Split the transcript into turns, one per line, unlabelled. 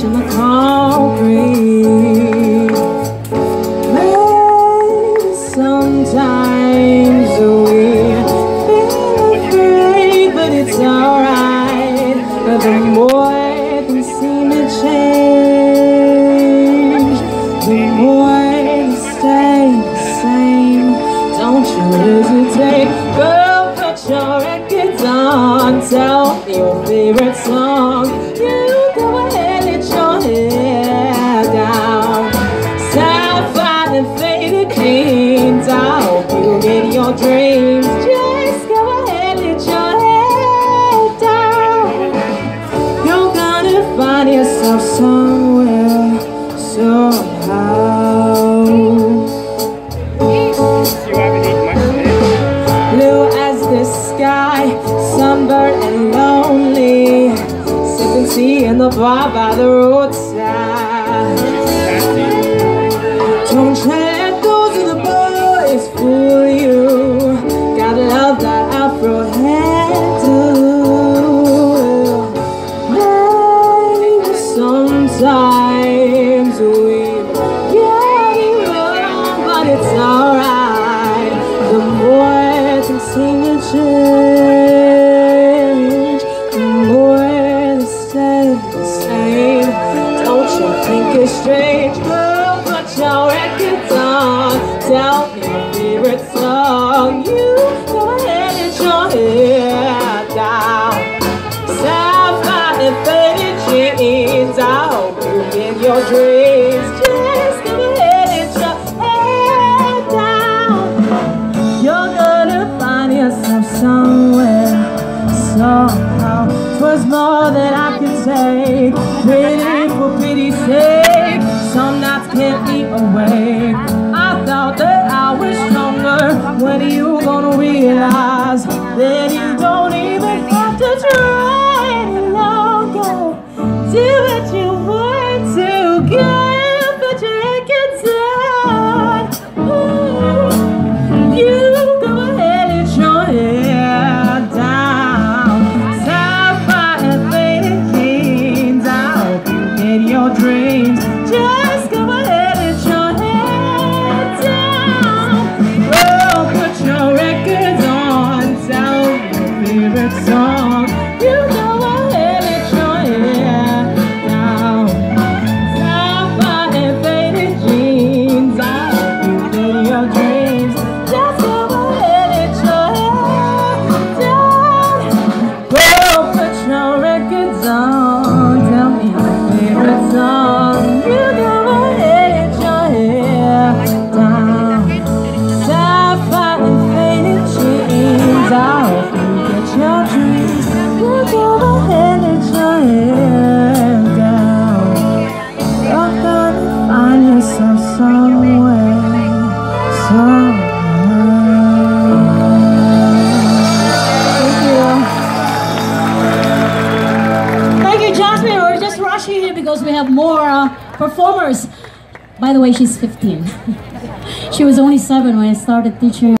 scratching the concrete. Maybe sometimes we feel afraid, but it's alright. The more things seem to change, the more they stay the same. Don't you hesitate, girl. Put your records on. Tell your favorite song. Dreams. Just go ahead, let your hair down. You're gonna find yourself somewhere, somehow. Blue as the sky, sunburned and lonely. Sipping tea in the bar by the roadside. Don't you sometimes we get it wrong, but it's alright. The more things seem to change, the more they stay the same. Don't you think it's strange, your dreams. Just go ahead and your hair down. You're gonna find yourself somewhere, somehow. Twas more than I could take. Pity for pity's sake. Some nights kept me awake. I thought that I was stronger. When are you gonna realize that you don't even have to try any longer? Do what you dreams.
Because we have more uh, performers. By the way, she's 15. she was only seven when I started teaching